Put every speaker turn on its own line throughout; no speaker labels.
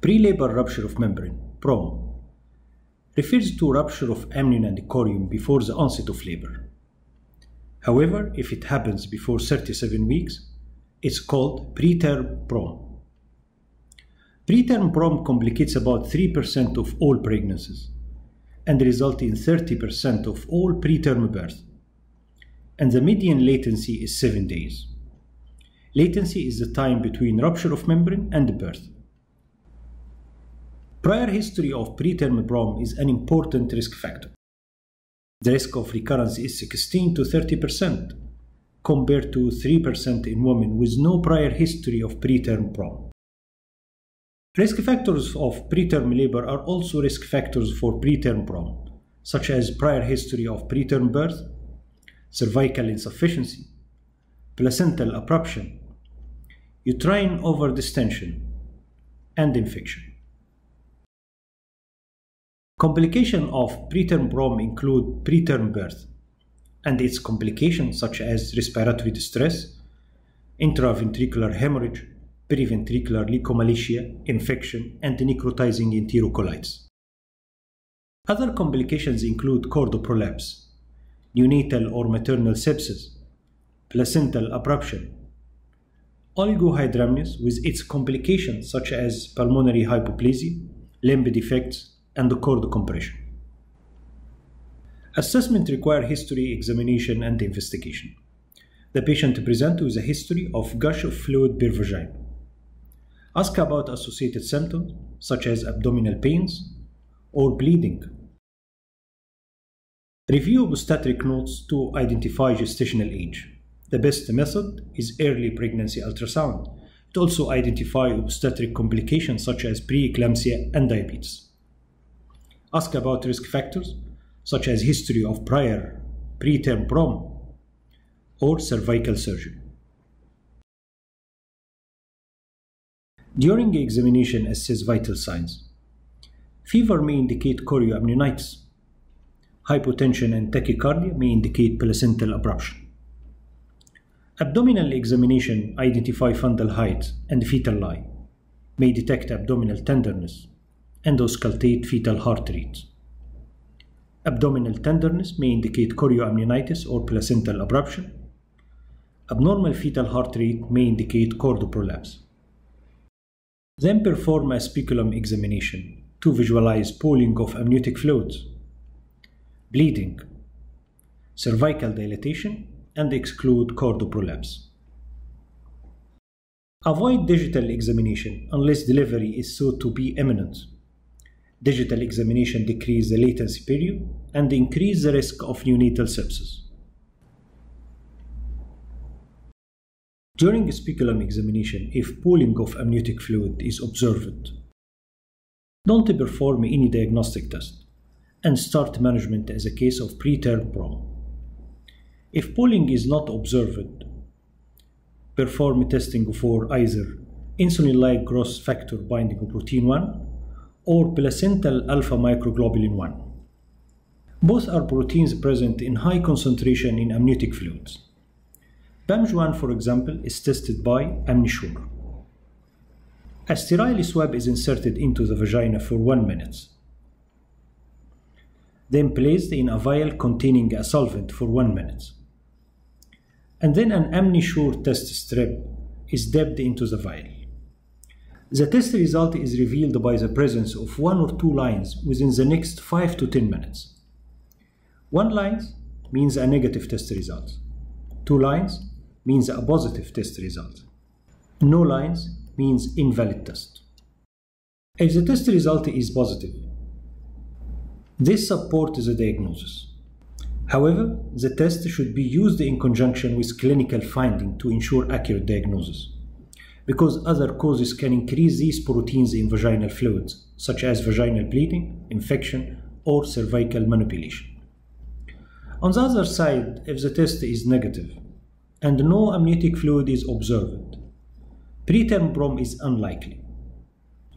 Pre-labor rupture of membrane, PROM, refers to rupture of amnion and chorion before the onset of labor. However, if it happens before 37 weeks, it's called preterm PROM. Preterm PROM complicates about 3% of all pregnancies and result in 30% of all preterm births. And the median latency is 7 days. Latency is the time between rupture of membrane and birth. Prior history of preterm PROM is an important risk factor. The risk of recurrence is 16 to 30% compared to 3% in women with no prior history of preterm PROM. Risk factors of preterm labor are also risk factors for preterm PROM, such as prior history of preterm birth, cervical insufficiency, placental abruption, uterine overdistension, and infection. Complications of preterm PROM include preterm birth and its complications such as respiratory distress, intraventricular hemorrhage, periventricular leukomalacia, infection, and necrotizing enterocolitis. Other complications include cord prolapse, neonatal or maternal sepsis, placental abruption, oligohydramnios with its complications such as pulmonary hypoplasia, limb defects, and the cord compression. Assessment require history, examination, and investigation. The patient present with a history of gush of fluid per vagina. Ask about associated symptoms such as abdominal pains or bleeding. Review obstetric notes to identify gestational age. The best method is early pregnancy ultrasound. It also identifies obstetric complications such as preeclampsia and diabetes. Ask about risk factors such as history of prior preterm PROM or cervical surgery. During examination, assess vital signs. Fever may indicate chorioamnionitis. Hypotension and tachycardia may indicate placental abruption. Abdominal examination identify fundal height and fetal lie, may detect abdominal tenderness, and auscultate fetal heart rate. Abdominal tenderness may indicate chorioamnionitis or placental abruption. Abnormal fetal heart rate may indicate cord prolapse. Then perform a speculum examination to visualize pooling of amniotic fluids, bleeding, cervical dilatation, and exclude cord prolapse. Avoid digital examination unless delivery is thought to be imminent. Digital examination decreases the latency period and increase the risk of neonatal sepsis. During speculum examination, if pooling of amniotic fluid is observed, don't perform any diagnostic test and start management as a case of preterm PROM. If pooling is not observed, perform testing for either insulin-like growth factor binding protein 1 or placental alpha microglobulin 1. Both are proteins present in high concentration in amniotic fluids. PAMG1, for example, is tested by AmniSure. A sterile swab is inserted into the vagina for one minute. Then placed in a vial containing a solvent for one minute. And then an AmniSure test strip is dipped into the vial. The test result is revealed by the presence of one or two lines within the next 5 to 10 minutes. One line means a negative test result. Two lines means a positive test result. No lines means invalid test. If the test result is positive, this supports the diagnosis. However, the test should be used in conjunction with clinical finding to ensure accurate diagnosis, because other causes can increase these proteins in vaginal fluids, such as vaginal bleeding, infection, or cervical manipulation. On the other side, if the test is negative, and no amniotic fluid is observed. Preterm PROM is unlikely.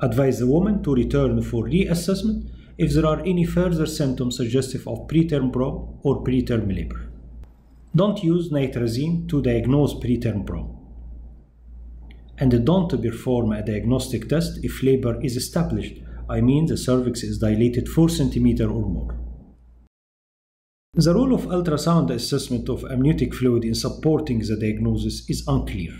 Advise the woman to return for reassessment if there are any further symptoms suggestive of preterm PROM or preterm labor. Don't use nitrazine to diagnose preterm PROM. And don't perform a diagnostic test if labor is established. I mean the cervix is dilated 4 cm or more. The role of ultrasound assessment of amniotic fluid in supporting the diagnosis is unclear.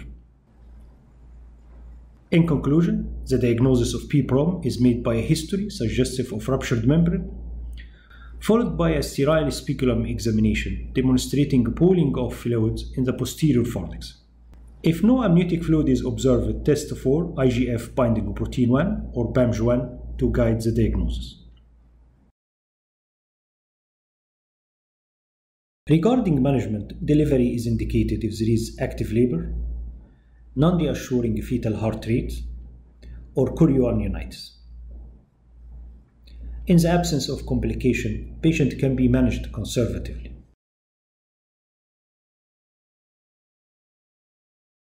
In conclusion, the diagnosis of PPROM is made by a history suggestive of ruptured membrane, followed by a sterile speculum examination demonstrating pooling of fluids in the posterior fornix. If no amniotic fluid is observed, test for IGF binding protein 1 or PAMG1 to guide the diagnosis. Regarding management, delivery is indicated if there is active labor, non-reassuring fetal heart rate, or chorioamnionitis. In the absence of complication, patient can be managed conservatively.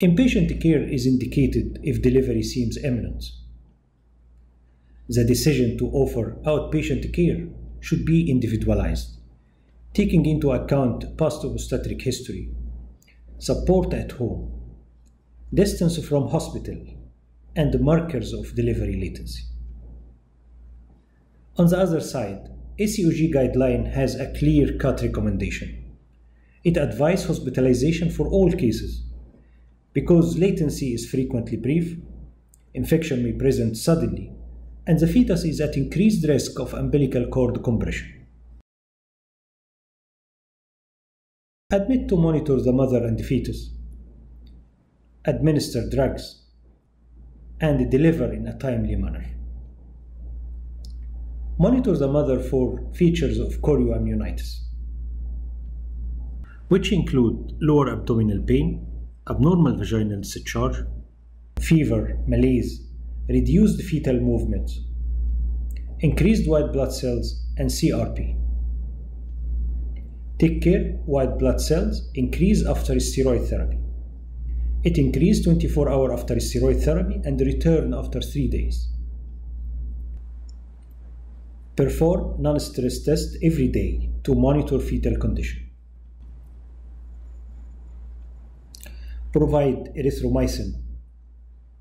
Inpatient care is indicated if delivery seems imminent. The decision to offer outpatient care should be individualized, taking into account past obstetric history, support at home, distance from hospital, and markers of delivery latency. On the other side, ACOG guideline has a clear-cut recommendation. It advises hospitalization for all cases because latency is frequently brief, infection may present suddenly, and the fetus is at increased risk of umbilical cord compression. Admit to monitor the mother and the fetus administer drugs, and deliver in a timely manner. Monitor the mother for features of chorioamnionitis, which include lower abdominal pain, abnormal vaginal discharge, fever, malaise, reduced fetal movement, increased white blood cells, and CRP. Take care white blood cells increase after steroid therapy. It increased 24 hours after steroid therapy and return after 3 days. Perform non-stress test every day to monitor fetal condition. Provide erythromycin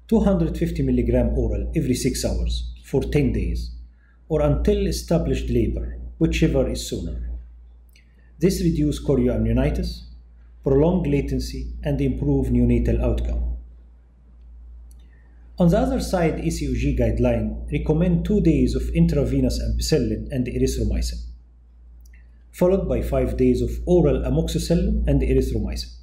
250 mg oral every 6 hours for 10 days or until established labor, whichever is sooner. This reduces chorioamnionitis, prolong latency, and improve neonatal outcome. On the other side, ACOG guideline recommend two days of intravenous ampicillin and erythromycin, followed by five days of oral amoxicillin and erythromycin.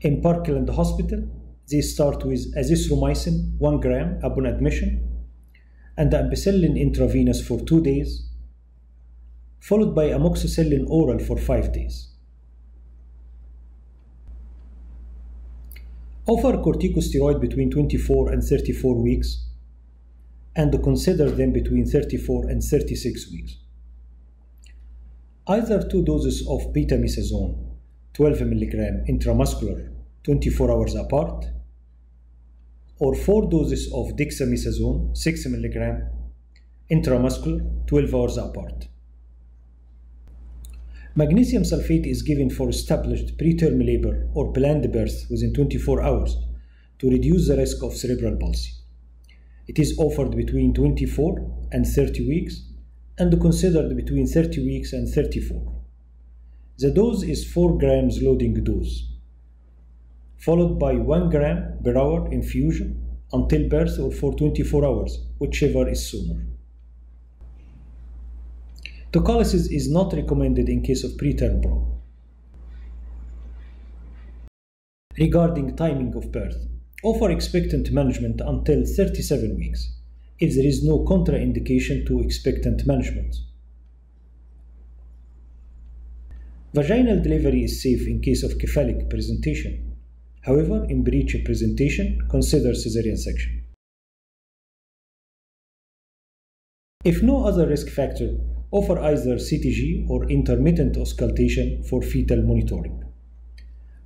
In Parkland Hospital, they start with azithromycin 1 gram upon admission and ampicillin intravenous for two days followed by amoxicillin oral for 5 days. Offer corticosteroid between 24 and 34 weeks and consider them between 34 and 36 weeks. Either two doses of betamethasone 12 mg intramuscular 24 hours apart or four doses of dexamethasone 6 mg intramuscular 12 hours apart. Magnesium sulfate is given for established preterm labor or planned birth within 24 hours to reduce the risk of cerebral palsy. It is offered between 24 and 30 weeks and considered between 30 weeks and 34. The dose is 4 grams loading dose, followed by 1 gram per hour infusion until birth or for 24 hours, whichever is sooner. Tocolysis is not recommended in case of preterm birth. Regarding timing of birth, offer expectant management until 37 weeks if there is no contraindication to expectant management. Vaginal delivery is safe in case of cephalic presentation. However, in breech presentation, consider caesarean section. If no other risk factor, offer either CTG or intermittent auscultation for fetal monitoring.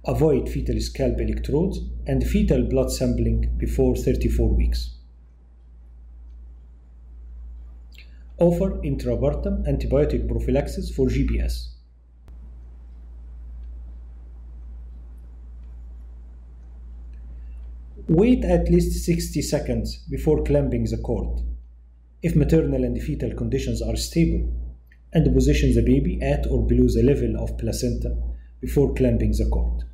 Avoid fetal scalp electrodes and fetal blood sampling before 34 weeks. Offer intrapartum antibiotic prophylaxis for GBS. Wait at least 60 seconds before clamping the cord if maternal and fetal conditions are stable, and position the baby at or below the level of placenta before clamping the cord.